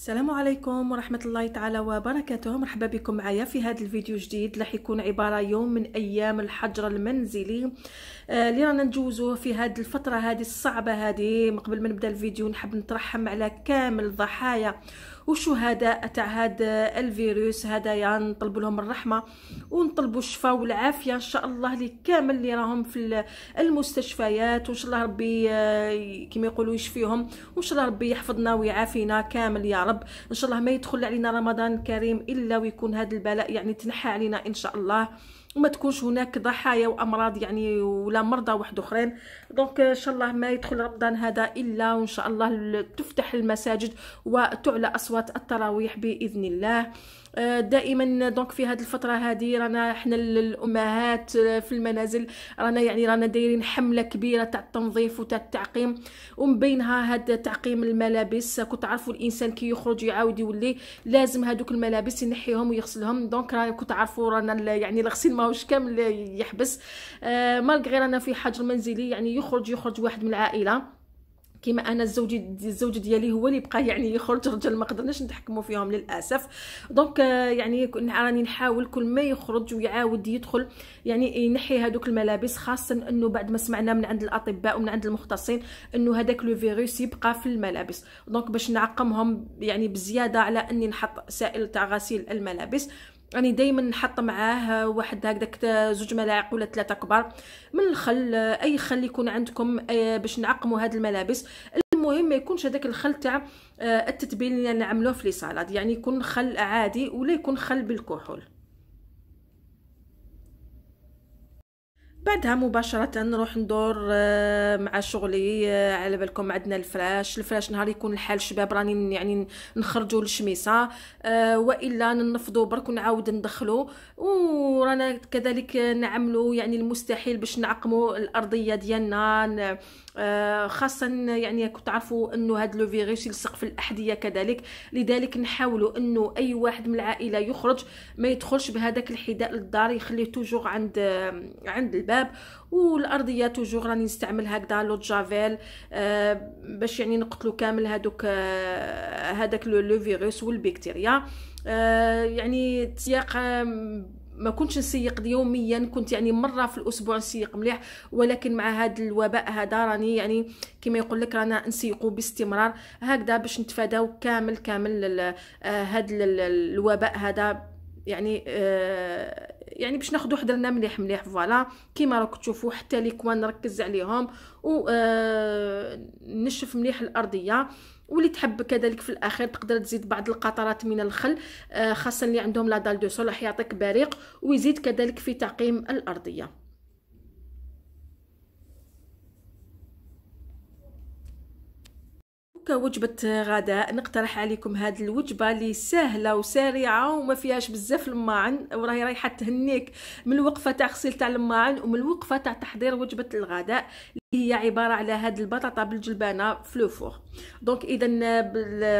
السلام عليكم ورحمة الله تعالى وبركاته. مرحبا بكم معايا في هذا الفيديو جديد راح يكون عبارة يوم من أيام الحجر المنزلي. آه، اللي رانا نجوزوه في هذه الفترة هذه الصعبة هذه. قبل ما نبدأ الفيديو نحب نترحم على كامل ضحايا وشهداء تاع هذا الفيروس هذايا نطلب لهم الرحمة ونطلبوا الشفاء والعافية إن شاء الله لكامل اللي راهم في المستشفيات. وإن شاء الله ربي آه، كما يقولوا يشفيهم. وإن شاء الله ربي يحفظنا ويعافينا كامل يا رب. إن شاء الله ما يدخل علينا رمضان الكريم إلا ويكون هذا البلاء يعني تنحى علينا إن شاء الله. وما تكونش هناك ضحايا وأمراض يعني ولا مرضى واحد أخرين. donc إن شاء الله ما يدخل رمضان هذا إلا وإن شاء الله تفتح المساجد وتعلى أصوات التراويح بإذن الله. دائما donc في هذه الفترة هذه رانا إحنا الأمهات في المنازل رانا يعني رانا دايرين حملة كبيرة تاع التنظيف وتاع التعقيم. ومن بينها هذا تعقيم الملابس كنت تعرفوا الإنسان كي يخرج يعاود يولي لازم هذوك الملابس ينحيهم ويغسلهم. donc رانا كنت تعرفوا رانا يعني الغسيل ماهوش كامل يحبس. آه malgré رانا في حجر منزلي يعني يخرج يخرج واحد من العائلة. كيما أنا الزوج الزوج ديالي هو اللي بقى يعني يخرج رجال ما قدرناش نتحكموا فيهم للأسف. donc آه، يعني راني نحاول كل ما يخرج ويعاود يدخل يعني ينحي هذوك الملابس خاصة إنه بعد ما سمعنا من عند الأطباء ومن عند المختصين إنه هذاك لو فيروس يبقى في الملابس. دونك باش نعقمهم يعني بزيادة على إني نحط سائل تاع غسيل الملابس. راني دائما نحط معاه واحد هكذاك زوج ملاعق ولا ثلاثة كبار. من الخل أي خل يكون عندكم آه، باش نعقموا هاد الملابس. المهم ما يكونش هذاك الخل تاع آه، التتبيل اللي نعملوه في لي يعني يكون خل عادي ولا يكون خل بالكحول. بعدها مباشرة نروح ندور آه، مع شغلي آه، على بالكم عندنا الفراش. الفراش نهار يكون الحال شباب راني يعني نخرجوا للشميسة آه، وإلا ننفضوا برك ونعاود ندخلوا ورانا كذلك نعملوا يعني المستحيل باش نعقموا الأرضية ديالنا خاصة يعني تعرفوا إنه هذا لو فيروس يلصق في الأحذية كذلك. لذلك نحاولوا إنه أي واحد من العائلة يخرج ما يدخلش بهذاك الحذاء للدار يخليه توجور عند عند الباب. والأرضية توجور راني نستعمل هكذا لو جافيل آه باش يعني نقتلوا كامل هذوك آه هذاك لو فيروس والبكتيريا. آه يعني تسياق ما كنتش نسيق يوميا كنت يعني مرة في الأسبوع نسيق مليح ولكن مع هذا الوباء هذا راني يعني كما يقول لك رانا نسيقوا باستمرار هكذا باش نتفاداو كامل كامل هذا الوباء هذا يعني آه يعني باش ناخذ حذرنا مليح مليح voilà. كيما راكم تشوفوا حتى les coins نركز عليهم و آه مليح الأرضية. واللي تحب كذلك في الأخير تقدر تزيد بعض القطرات من الخل آه خاصه اللي عندهم la dalle de sol راح يعطيك بريق ويزيد كذلك في تعقيم الأرضية. كوجبة غداء نقترح عليكم هذه الوجبة اللي سهلة وسريعة وما فيهاش بزاف الماعن وراهي رايحة تهنيك من الوقفة تاع غسيل تاع الماعن ومن الوقفة تاع تحضير وجبة الغداء هي عبارة على هاد البطاطا بالجلبانة في le donc إذا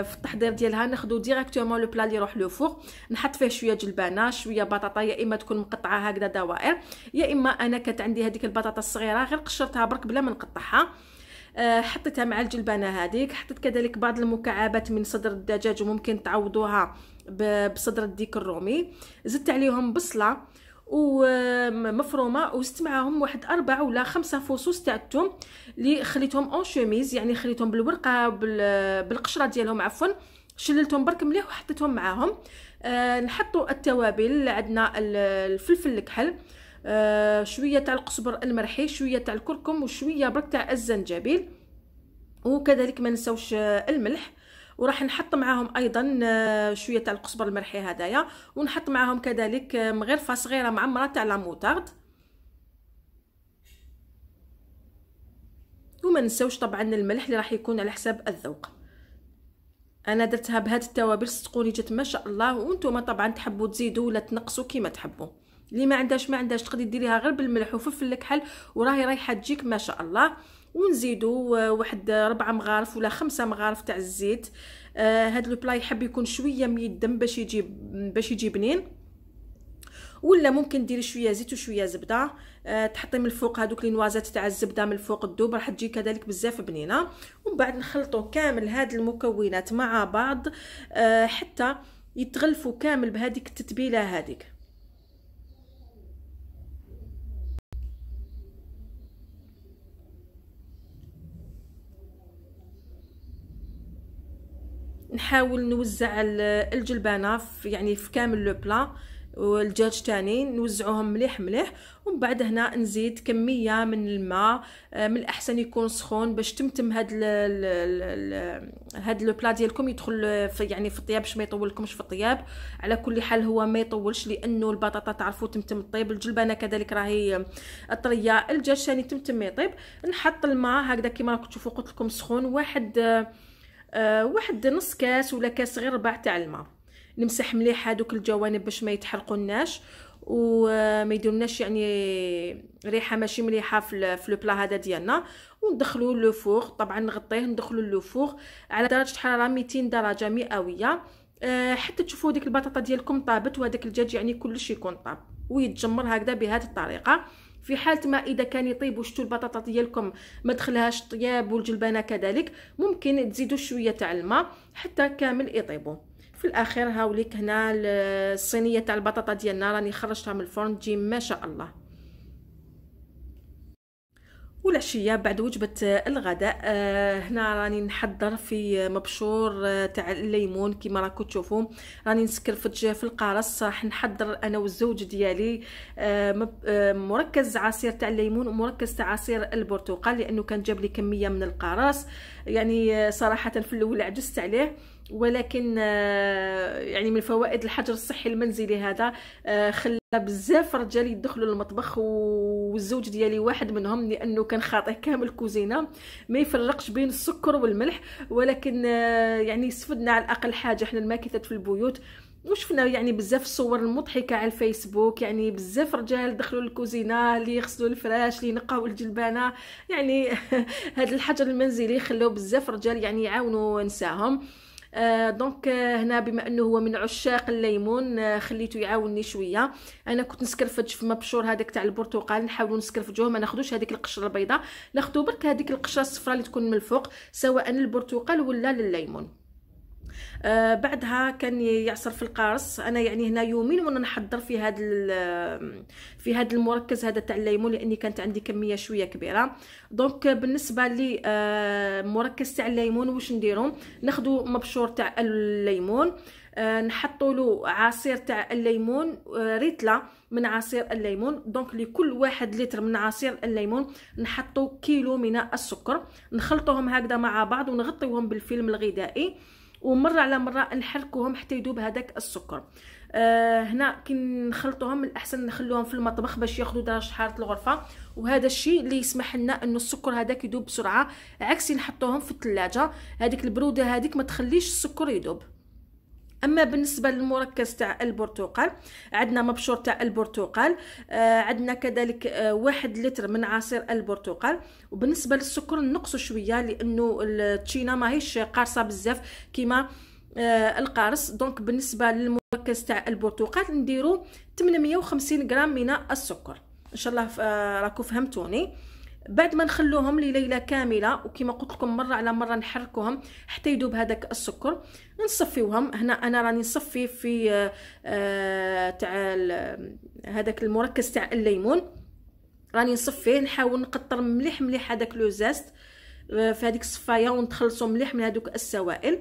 في التحضير ديالها ناخذ directement le plat اللي يروح le four نحط فيه شوية جلبانة شوية بطاطا يا إما تكون مقطعة هكذا دوائر يا إما أنا كانت عندي هذيك البطاطا الصغيرة غير قشرتها برك بلا ما نقطعها. حطيتها مع الجلبانة هذيك. حطيت كذلك بعض المكعبات من صدر الدجاج وممكن تعوضوها بصدر الديك الرومي. زدت عليهم بصلة ومفرومة وزدت معاهم واحد أربعة ولا خمسة فصوص تاع الثوم اللي خليتهم en chemise يعني خليتهم بالورقة بالقشرة ديالهم عفوا. شللتهم برك مليح وحطيتهم معاهم. آه نحطوا التوابل. عندنا الفلفل الكحل. آه شوية تاع القزبر المرحي شوية تاع الكركم وشوية برك تاع الزنجبيل. وكذلك ما نساوش الملح. وراح نحط معاهم أيضا آه، شوية تاع القزبر المرحي هدايا. ونحط معاهم كذلك آه، مغرفه صغيره معمرة تاع لاموطارد وما نساوش طبعا الملح اللي راح يكون على حساب الذوق. أنا درتها بهاد التوابل صدقوني جات ما شاء الله. وأنتم طبعا تحبوا تزيدوا ولا تنقصوا كيما تحبوا. اللي ما عندهاش ما عندهاش تقدري ديريها غير بالملح وفلفل الكحل وراهي رايحة تجيك ما شاء الله. ونزيدوا واحد ربعة مغارف ولا خمسة مغارف تاع الزيت. آه هاد بلا يحب يكون شوية ميدم باش يجي باش يجي بنين. ولا ممكن ديري شوية زيت وشوية زبدة. أه تحطي من الفوق هذوك لي نوازات تاع الزبدة من الفوق الدوب راح تجي كذلك بزاف بنينة. ومن بعد نخلطوا كامل هاد المكونات مع بعض. أه حتى يتغلفوا كامل بهذيك التتبيلة هذيك نحاول نوزع الجلبانة في يعني في كامل لو بلا والدجاج تاني نوزعوهم مليح مليح ومن بعد هنا نزيد كمية من الماء آه، من الأحسن يكون سخون باش تمتم هاد ال هاد لو بلا ديالكم يدخل في يعني في الطياب باش ما يطولكمش في الطياب. على كل حال هو ما يطولش لأنه البطاطا تعرفوا تمتم الطيب الجلبانة كذلك راهي طريه الدجاج ثاني تمتم يطيب. نحط الماء هكذا كيما راكم تشوفوا قلت لكم سخون واحد آه واحد نص كاس ولا كاس غير ربع تاع الماء. نمسح مليح هذوك الجوانب باش ما يتحرقوناش وما يديروناش يعني ريحة ماشي مليحة في في le plat هذا ديالنا. وندخلو le four طبعا نغطيه ندخلو le four على درجة حرارة 200 درجة مئوية. أه حتى تشوفوا ديك البطاطا ديالكم طابت وهذاك الدجاج يعني كلش يكون طاب ويتجمر هكذا بهذه الطريقة. في حاله ما إذا كان يطيب وشتو البطاطا ديالكم ما دخلهاش طياب والجلبانة كذلك ممكن تزيدوا شوية تاع الماء حتى كامل يطيبوا في الاخير هاوليك هنا الصينية تاع البطاطا ديالنا راني خرجتها من الفرن تجي ما شاء الله. والعشيه بعد وجبة الغداء. آه هنا راني نحضر في مبشور آه تاع الليمون كما راكم تشوفوا راني نسكرفج في القارص. راح نحضر أنا والزوج ديالي آه مركز عصير تاع الليمون ومركز تاع عصير البرتقال لأنه كان جاب لي كمية من القارص. يعني آه صراحة في الأول عجزت عليه ولكن آه، يعني من فوائد الحجر الصحي المنزلي هذا آه، خلى بزاف رجال يدخلوا للمطبخ والزوج ديالي واحد منهم لأنه كان خاطئ كامل كوزينة ما يفرقش بين السكر والملح ولكن يعني استفدنا على الأقل حاجة إحنا الماكثات في البيوت. وشفنا يعني بزاف الصور المضحكة على الفيسبوك يعني بزاف رجال دخلوا للكوزينة اللي يغسلوا الفراش اللي ينقاو الجلبانة يعني هذا الحجر المنزلي خلوه بزاف رجال يعني يعاونوا نساهم آه donc آه هنا بما إنه هو من عشاق الليمون آه خليته يعاونني شوية. أنا كنت نسكرفج في مبشور هذاك تاع البرتقال نحاولوا نسكرفجوه ما ناخذوش هذيك القشرة البيضاء. ناخذوا برك هذيك القشرة الصفراء اللي تكون من الفوق سواء للبرتقال ولا للليمون. آه بعدها كان يعصر في القارص أنا يعني هنا يومين وأنا نحضر في هذا في هذا المركز هذا تاع الليمون لأني كانت عندي كمية شوية كبيرة. donc بالنسبة لي آه مركز تاع الليمون واش نديرو؟ ناخذ مبشور تاع الليمون آه نحطوا له عصير تاع الليمون آه ريتلا من عصير الليمون. donc لكل واحد لتر من عصير الليمون نحطوا كيلو من السكر. نخلطوهم هكذا مع بعض ونغطيوهم بالفيلم الغذائي. ومرة على مرة نحركوهم حتى يذوب هذاك السكر. آه هنا كي نخلطوهم الأحسن نخلوهم في المطبخ باش ياخذوا درجة حرارة الغرفة. وهذا الشيء اللي يسمح لنا إنه السكر هذاك يذوب بسرعة عكسي نحطوهم في الثلاجه هذيك البرودة هذيك ما تخليش السكر يذوب أما بالنسبة للمركز تاع البرتقال عندنا مبشور تاع البرتقال آه عندنا كذلك آه واحد لتر من عصير البرتقال. وبالنسبة للسكر نقصوا شوية لأنه التشينا ماهيش قارصة بزاف كيما آه القارص. دونك بالنسبة للمركز تاع البرتقال نديرو 850 غرام من السكر. إن شاء الله راكم فهمتوني؟ بعد ما نخلوهم لليلة كاملة وكما قلت لكم مرة على مرة نحركوهم حتى يذوب هذاك السكر. نصفيوهم. هنا أنا راني نصفي في آه تاع هذاك المركز تاع الليمون. راني نصفيه نحاول نقطر مليح مليح هذاك لو زاست آه في هذيك الصفاية ونتخلصوا مليح من هذوك السوائل.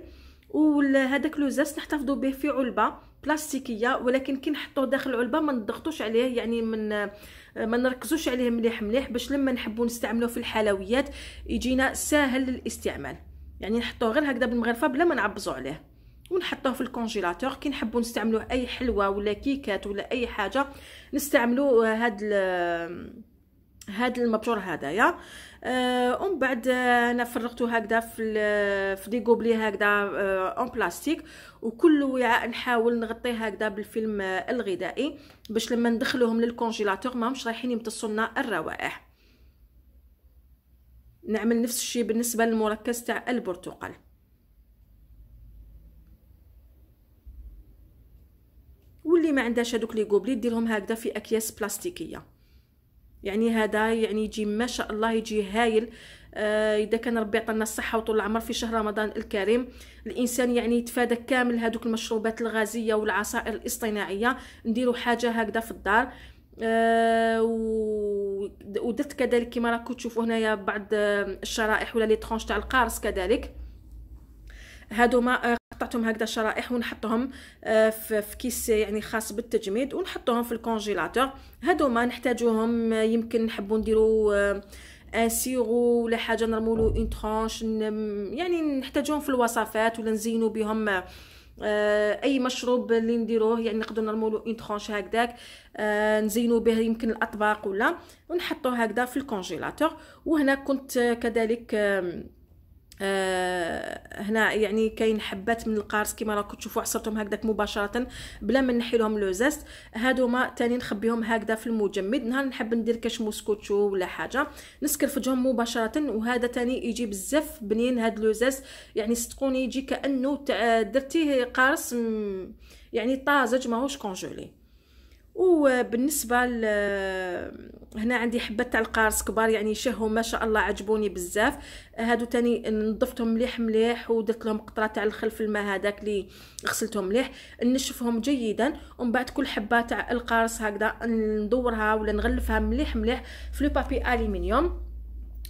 وهذاك لو زاست نحتفظوا به في علبة بلاستيكية ولكن كي نحطوه داخل العلبه ما نضغطوش عليه يعني من ما نركزوش عليه مليح مليح باش لما نحبوا نستعملوه في الحلويات يجينا ساهل للاستعمال. يعني نحطوه غير هكذا بالمغرفة بلا ما نعبزو عليه. ونحطوه في ال congélateur. كي نحبوا نستعملوه أي حلوة ولا كيكات ولا أي حاجة نستعملوا هاد هاد المبشور هذايا آه ومن بعد أنا فرغته هكذا في في des gobelets هكذا آه en plastique وكل وعاء نحاول نغطيه هكذا بالفيلم الغذائي باش لما ندخلوهم لل congélateur ماهمش رايحين يمتصوا لنا الروائح. نعمل نفس الشيء بالنسبة للمركز تاع اللي ما عندهاش هذوك لي غوبلي ديرهم هكذا في أكياس بلاستيكية. يعني هذا يعني يجي ما شاء الله يجي هايل. آه إذا كان ربي عطانا الصحة وطول العمر في شهر رمضان الكريم الإنسان يعني يتفادى كامل هذوك المشروبات الغازية والعصائر الاصطناعية. نديروا حاجة هكذا في الدار. آه ودرت كذلك كما راكم تشوفوا هنايا بعض الشرائح ولا les tranches تاع القارص كذلك. هادو ما آه، قطعتهم هكذا شرائح ونحطهم آه، في كيس يعني خاص بالتجميد ونحطهم في ال congélateur. هادو ما نحتاجوهم آه، يمكن نحبوا نديرو un sirop ولا حاجة نرمولو une tranche يعني نحتاجوهم في الوصفات ولا نزينو بهم أي مشروب اللي نديروه. يعني نقدروا نرمولو une tranche هكذاك نزينو به يمكن الأطباق ولا ونحطوه هكذا في ال congélateur. وهنا كنت كذلك آه هنا يعني كاين حبات من القارص كما راكم تشوفوا عصرتهم هكذاك مباشرة بلا ما نحي لهم le zeste هادوما تاني نخبيهم هكذا في المجمد. نهار نحب ندير كاش موسكوتشو ولا حاجة نسكرفجهم مباشرة وهذا تاني يجي بزاف بنين هاد le zeste. يعني صدقوني يجي كأنه درتيه قارص يعني طازج ماهوش كونجولي. وبالنسبة ل هنا عندي حبة تاع القارص كبار يعني شهوا ما شاء الله عجبوني بزاف. هادو تاني نضفتهم مليح مليح ودرت لهم قطرة تاع الخل في الماء هذاك اللي غسلتهم مليح نشفهم جيدا. ومن بعد كل حبة تاع القارص هكذا ندورها ولا نغلفها مليح مليح في لو بابي ألومنيوم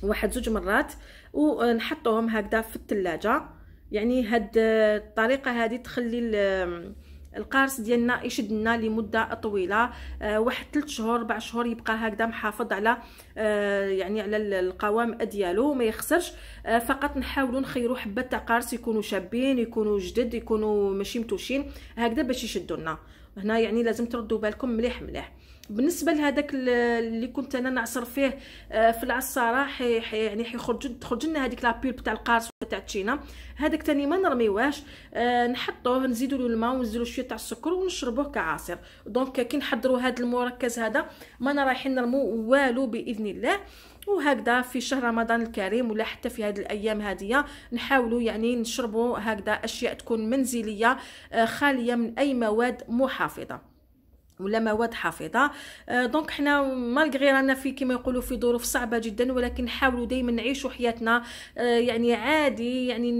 واحد زوج مرات ونحطوهم هكذا في الثلاجه يعني هاد الطريقة هذه تخلي القارص ديالنا يشد لنا لمدة طويلة. آه واحد 3 شهور 4 شهور يبقى هكذا محافظ على آه يعني على القوام ديالو. ما يخسرش. آه فقط نحاولوا نخيروا حبات تاع قارص يكونوا شابين يكونوا جدد يكونوا ماشي متوشين. هكذا باش يشدوا لنا هنا يعني لازم تردوا بالكم مليح مليح. بالنسبة لهذاك اللي كنت أنا نعصر فيه آه، في العصاره حي حي يعني حيخرج تخرج لنا هذيك la pulpe تاع القارص تاع التشينا هذاك تاني ما نرميوهاش آه نحطوه نزيدوا له الماء ونزيدوا شوية تاع السكر ونشربوه كعصير. donc كي نحضروا هذا المركز هذا ما رايحين نرمو والو بإذن الله. وهكذا في شهر رمضان الكريم ولا حتى في هذه الأيام هذه نحاولوا يعني نشربوا هكذا أشياء تكون منزلية آه خالية من أي مواد محافظة. ولا مواد حافظة. آه دونك حنا مالغري رانا في كما يقولوا في ظروف صعبة جدا ولكن نحاولوا دائما نعيشوا حياتنا آه يعني عادي يعني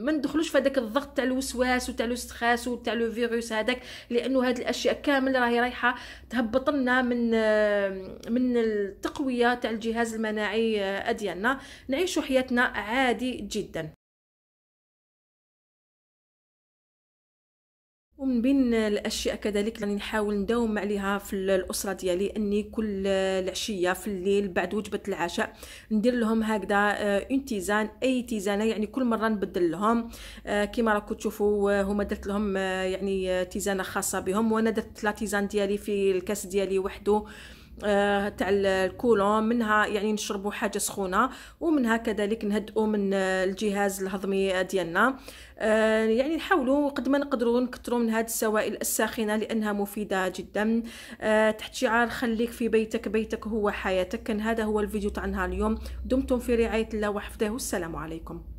ما ندخلوش في هذاك الضغط تاع الوسواس وتاع الاستخاس وتاع لو فيروس هذاك لأنه هذه الأشياء كامل راهي رايحة تهبط لنا من آه من التقوية تاع الجهاز المناعي آه ديالنا نعيشوا حياتنا عادي جدا. ومن بين الأشياء كذلك راني نحاول نداوم عليها في الأسرة ديالي أني كل العشية في الليل بعد وجبة العشاء ندير لهم هكذا une tisane أي تيزانه يعني كل مرة نبدل لهم. آه، كما راكم تشوفوا هما درت لهم آه، يعني تيزانه خاصة بهم وأنا درت la tisane ديالي في الكاس ديالي وحده. آه، تاع الكولون منها يعني نشربوا حاجة سخونة ومنها كذلك نهدئوا من الجهاز الهضمي ديالنا. آه، يعني نحاولوا قد ما نقدروا نكثروا من هذه السوائل الساخنة لأنها مفيدة جدا. آه، تحت شعار خليك في بيتك بيتك هو حياتك. كان هذا هو الفيديو تاع نهار اليوم. دمتم في رعاية الله وحفظه. والسلام عليكم.